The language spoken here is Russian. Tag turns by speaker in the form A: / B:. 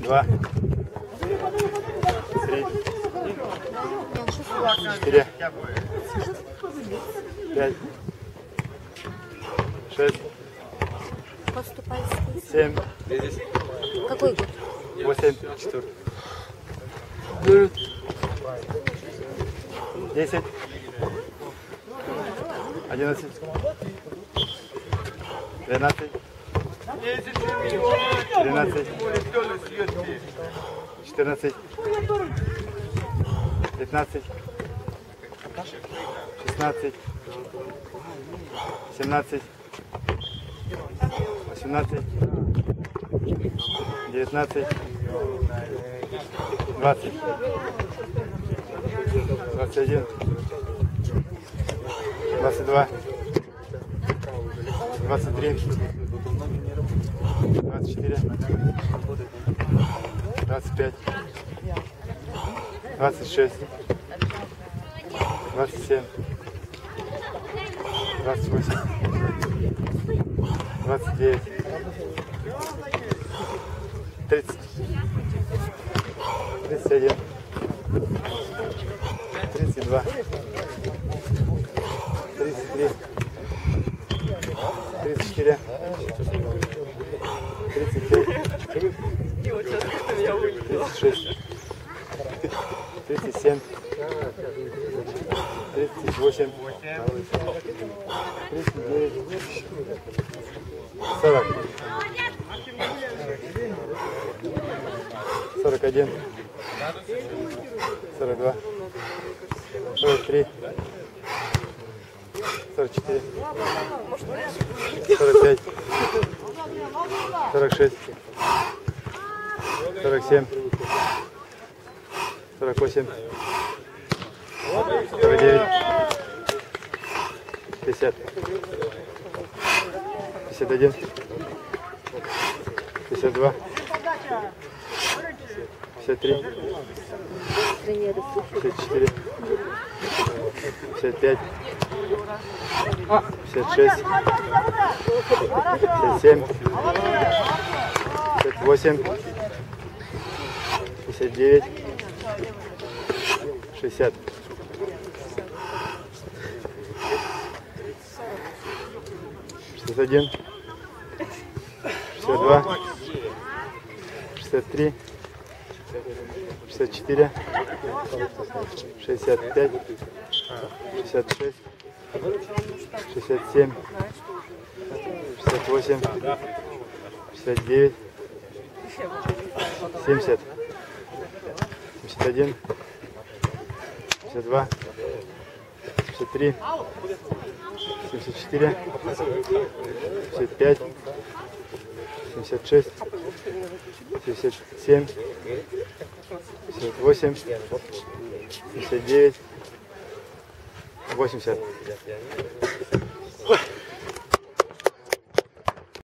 A: Два. Три. Четыре. Пять. Шесть. Семь.
B: Какой год?
A: Восемь. Десять. Одиннадцать. Двенадцать. Тринадцать. Четырнадцать. Пятнадцать. Шестнадцать. Семнадцать. Восемнадцать. Девятнадцать. Двадцать. Двадцать один. Двадцать два. Двадцать три. Двадцать четыре. Двадцать пять. Двадцать шесть. Двадцать семь. Двадцать восемь. Двадцать девять. Тридцать. Тридцать один. Тридцать два. Тридцать три. Тридцать четыре. Тридцать пять. Тридцать шесть. Тридцать семь. Тридцать восемь. Тридцать девять. Сорок. Сорок один. Сорок два. Сорок три. Сорок четыре. Сорок пять. Сорок шесть. Сорок семь. Сорок восемь. Сорок девять. Пятьдесят. Пятьдесят один. Пятьдесят два. Пятьдесят три. Пятьдесят четыре. Пятьдесят пять. Пятьдесят шесть. Пятьдесят семь. Пятьдесят восемь. Пятьдесят девять. Шестьдесят. Шестьдесят один. Шестьдесят два. Шестьдесят три. Шестьдесят четыре. Шестьдесят пять. Шестьдесят шесть. Шестьдесят семь. Шестьдесят восемь. Шестьдесят девять. Семьдесят. Семьдесят один. Семьдесят два. Семьдесят три. Семьдесят четыре.